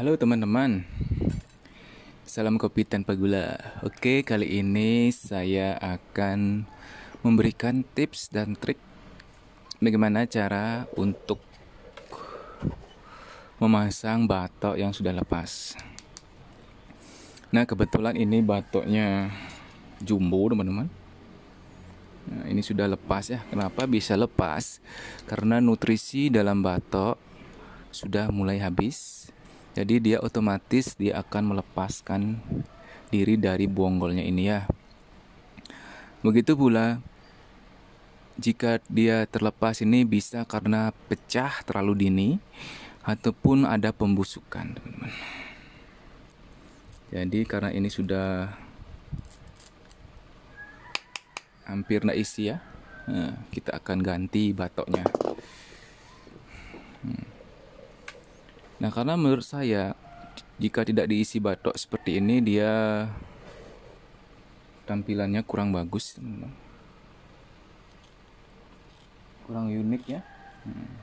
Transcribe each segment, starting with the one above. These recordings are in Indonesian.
Halo teman-teman. Salam kopi tanpa gula. Oke kali ini saya akan memberikan tips dan trik Bagaimana cara untuk memasang batok yang sudah lepas. Nah kebetulan ini batoknya jumbo teman-teman. Nah, ini sudah lepas ya. Kenapa bisa lepas? Karena nutrisi dalam batok sudah mulai habis jadi dia otomatis dia akan melepaskan diri dari bonggolnya ini ya. Begitu pula jika dia terlepas ini bisa karena pecah terlalu dini ataupun ada pembusukan, teman-teman. Jadi karena ini sudah hampir tidak isi ya, nah, kita akan ganti batoknya. Hmm. Nah, karena menurut saya jika tidak diisi batok seperti ini dia tampilannya kurang bagus, Kurang unik ya. Hmm.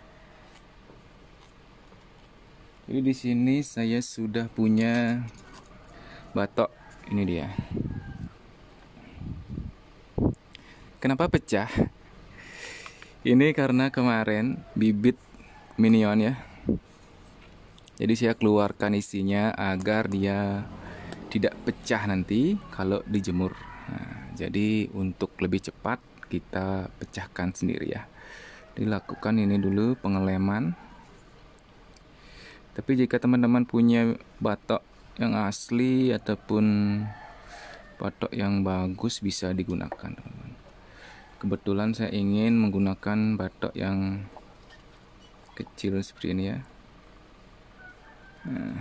Jadi di sini saya sudah punya batok. Ini dia. Kenapa pecah? Ini karena kemarin bibit minion ya jadi saya keluarkan isinya agar dia tidak pecah nanti kalau dijemur. Nah, jadi untuk lebih cepat kita pecahkan sendiri ya. Dilakukan ini dulu pengeleman. Tapi jika teman-teman punya batok yang asli ataupun batok yang bagus bisa digunakan teman-teman. Kebetulan saya ingin menggunakan batok yang kecil seperti ini ya nah,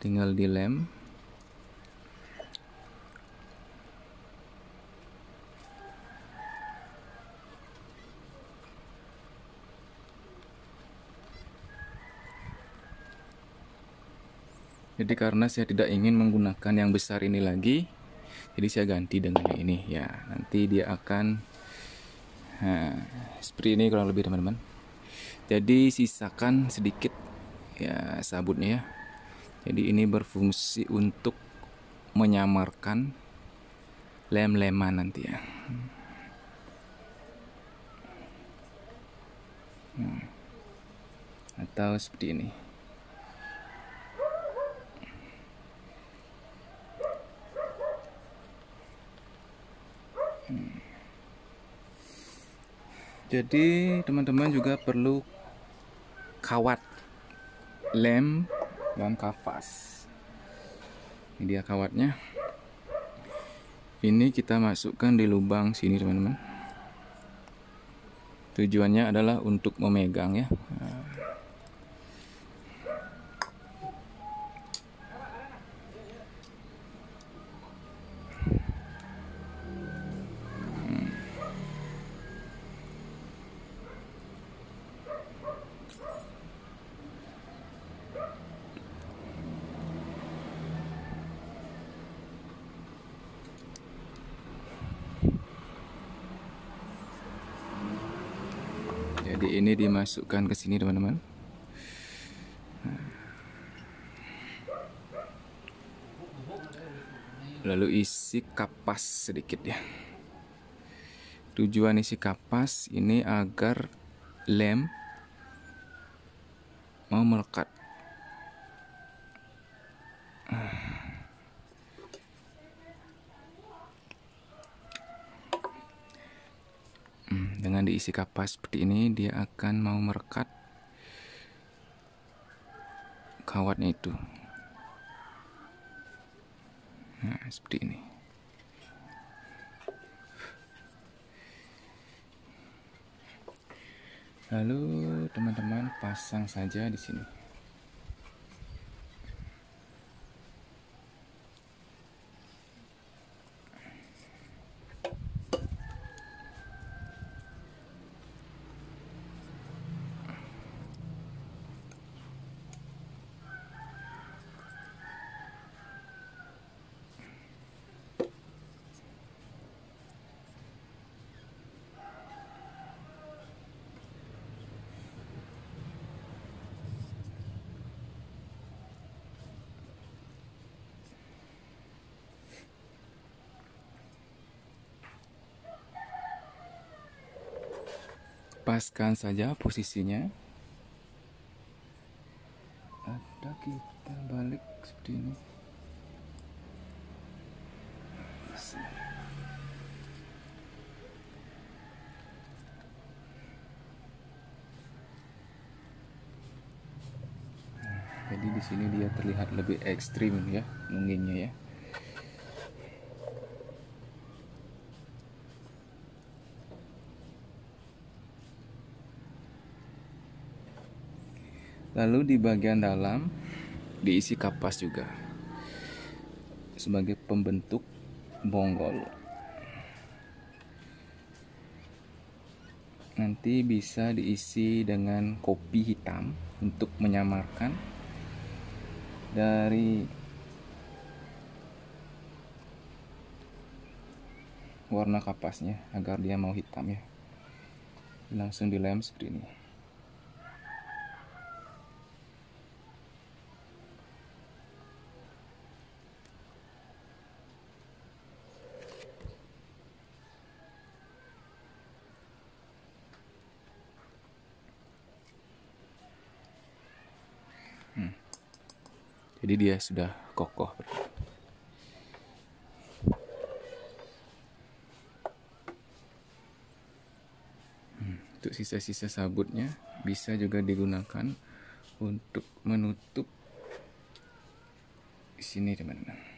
tinggal dilem Jadi karena saya tidak ingin menggunakan yang besar ini lagi, jadi saya ganti dengan ini ya. Nanti dia akan nah, seperti ini kurang lebih teman-teman. Jadi sisakan sedikit ya sabutnya ya jadi ini berfungsi untuk menyamarkan lem-leman nanti ya hmm. atau seperti ini hmm. jadi teman-teman juga perlu kawat lem dan kapas. Ini dia kawatnya. Ini kita masukkan di lubang sini teman-teman. Tujuannya adalah untuk memegang ya jadi ini dimasukkan ke sini teman-teman. Lalu isi kapas sedikit ya. Tujuan isi kapas ini agar lem mau melekat dengan diisi kapas seperti ini dia akan mau merekat kawatnya itu. Nah seperti ini. Lalu teman-teman pasang saja di sini paskan saja posisinya. Ada kita balik seperti ini jadi di sini dia terlihat lebih ekstrim ya nunggingnya ya Lalu di bagian dalam diisi kapas juga sebagai pembentuk bonggol. Nanti bisa diisi dengan kopi hitam untuk menyamarkan dari warna kapasnya agar dia mau hitam ya. Langsung dilem seperti ini. Jadi dia sudah kokoh. Hmm, untuk sisa-sisa sabutnya bisa juga digunakan untuk menutup di sini teman-teman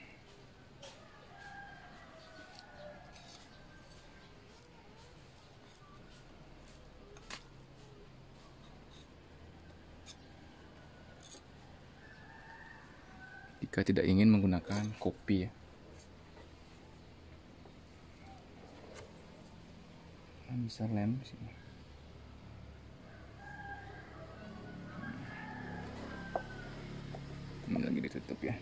jika tidak ingin menggunakan kopi ya. Nah, bisa lem sini. Ini lagi ditutup ya.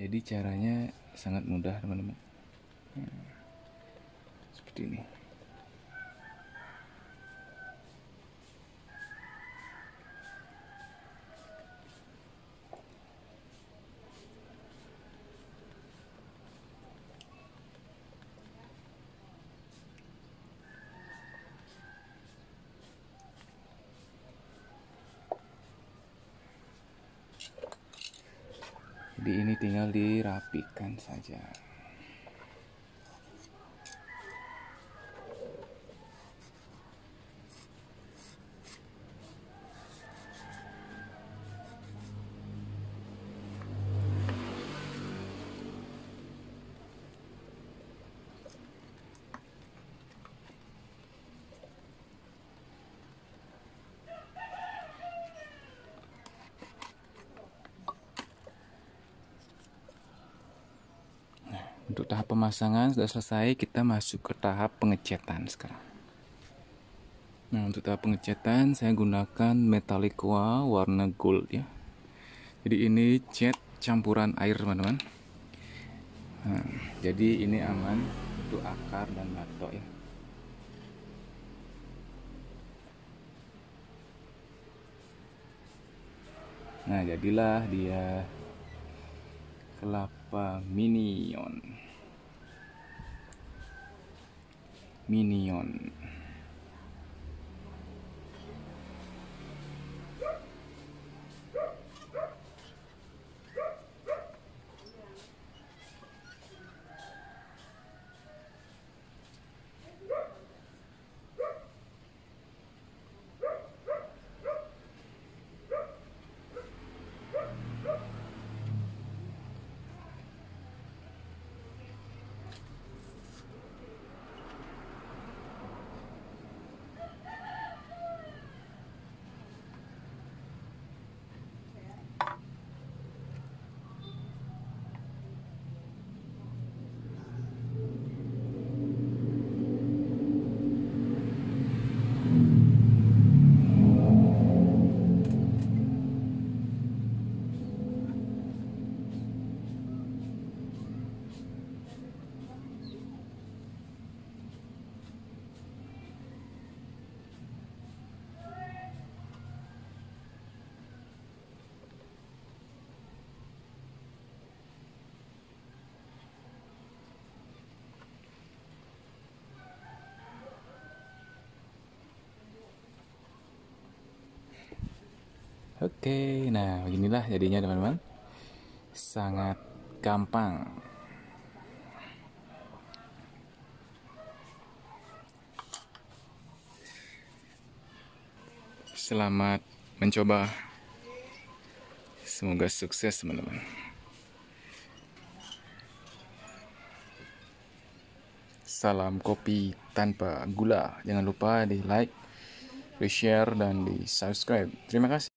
Jadi caranya sangat mudah teman-teman. Hmm. Seperti ini. Jadi ini tinggal dirapikan saja. Untuk tahap pemasangan sudah selesai, kita masuk ke tahap pengecatan sekarang. Nah, untuk tahap pengecatan saya gunakan Metalliqua warna gold ya. Jadi ini cat campuran air, teman-teman. Nah, jadi ini aman untuk akar dan batok ya. Nah, jadilah dia kelapa minion. Minion Oke, nah beginilah jadinya teman-teman. Sangat gampang. Selamat mencoba. Semoga sukses teman-teman. Salam kopi tanpa gula. Jangan lupa di like, di share, dan di subscribe. Terima kasih.